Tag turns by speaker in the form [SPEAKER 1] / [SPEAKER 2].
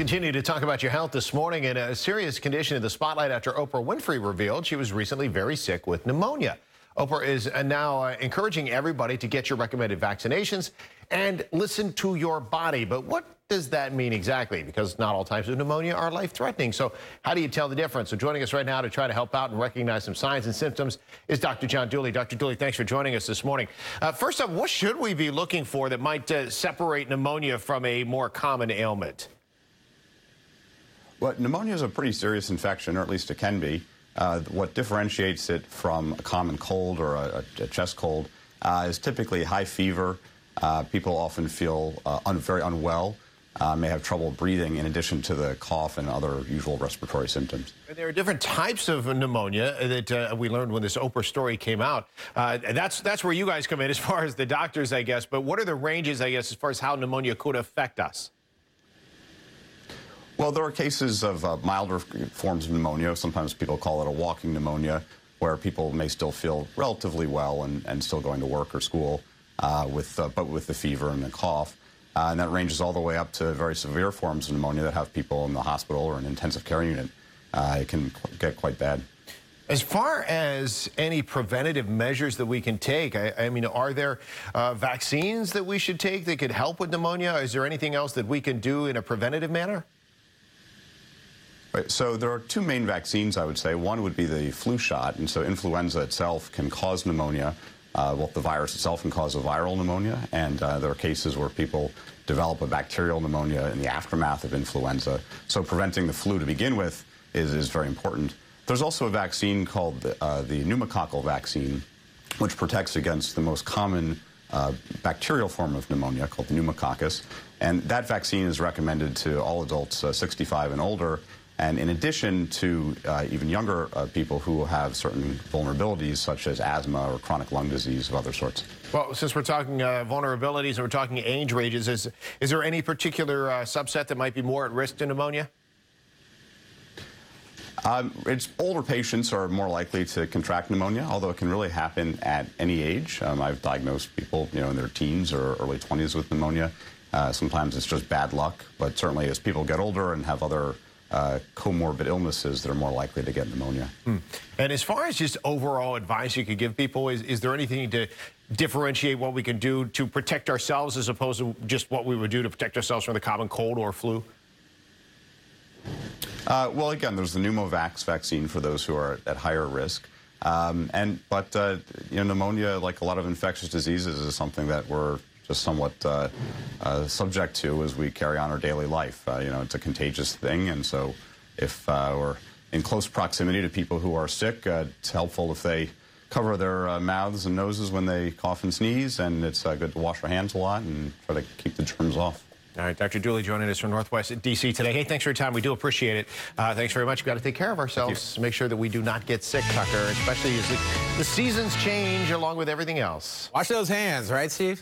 [SPEAKER 1] continue to talk about your health this morning in a serious condition in the spotlight after Oprah Winfrey revealed she was recently very sick with pneumonia. Oprah is uh, now uh, encouraging everybody to get your recommended vaccinations and listen to your body. But what does that mean exactly? Because not all types of pneumonia are life-threatening. So how do you tell the difference? So joining us right now to try to help out and recognize some signs and symptoms is Dr. John Dooley. Dr. Dooley, thanks for joining us this morning. Uh, first up, what should we be looking for that might uh, separate pneumonia from a more common ailment?
[SPEAKER 2] Well, pneumonia is a pretty serious infection, or at least it can be. Uh, what differentiates it from a common cold or a, a chest cold uh, is typically high fever. Uh, people often feel uh, un very unwell, uh, may have trouble breathing in addition to the cough and other usual respiratory symptoms.
[SPEAKER 1] There are different types of pneumonia that uh, we learned when this Oprah story came out. that's, that's where you guys come in as far as the doctors, I guess. But what are the ranges, I guess, as far as how pneumonia could affect us?
[SPEAKER 2] Well, there are cases of uh, milder forms of pneumonia. Sometimes people call it a walking pneumonia, where people may still feel relatively well and, and still going to work or school, uh, with, uh, but with the fever and the cough. Uh, and that ranges all the way up to very severe forms of pneumonia that have people in the hospital or an intensive care unit. Uh, it can get quite bad.
[SPEAKER 1] As far as any preventative measures that we can take, I, I mean, are there uh, vaccines that we should take that could help with pneumonia? Is there anything else that we can do in a preventative manner?
[SPEAKER 2] Right, so there are two main vaccines, I would say. One would be the flu shot, and so influenza itself can cause pneumonia. Uh, well, the virus itself can cause a viral pneumonia, and uh, there are cases where people develop a bacterial pneumonia in the aftermath of influenza. So preventing the flu to begin with is, is very important. There's also a vaccine called the, uh, the pneumococcal vaccine, which protects against the most common uh, bacterial form of pneumonia called the pneumococcus. And that vaccine is recommended to all adults uh, 65 and older and in addition to uh, even younger uh, people who have certain vulnerabilities, such as asthma or chronic lung disease of other sorts.
[SPEAKER 1] Well, since we're talking uh, vulnerabilities and we're talking age ranges, is, is there any particular uh, subset that might be more at risk to pneumonia?
[SPEAKER 2] Um, it's older patients are more likely to contract pneumonia, although it can really happen at any age. Um, I've diagnosed people, you know, in their teens or early 20s with pneumonia. Uh, sometimes it's just bad luck, but certainly as people get older and have other uh, comorbid illnesses that are more likely to get pneumonia. Hmm.
[SPEAKER 1] And as far as just overall advice you could give people, is, is there anything to differentiate what we can do to protect ourselves as opposed to just what we would do to protect ourselves from the common cold or flu?
[SPEAKER 2] Uh, well, again, there's the Pneumovax vaccine for those who are at higher risk. Um, and but uh, you know, pneumonia, like a lot of infectious diseases, is something that we're just somewhat uh, uh, subject to as we carry on our daily life. Uh, you know, it's a contagious thing, and so if uh, we're in close proximity to people who are sick, uh, it's helpful if they cover their uh, mouths and noses when they cough and sneeze, and it's good to wash our hands a lot and try to keep the germs off.
[SPEAKER 1] All right, Dr. Dooley joining us from Northwest D.C. today. Hey, thanks for your time. We do appreciate it. Uh, thanks very much. We've got to take care of ourselves. Make sure that we do not get sick, Tucker, especially as the, the seasons change along with everything else.
[SPEAKER 3] Wash those hands, right, Steve?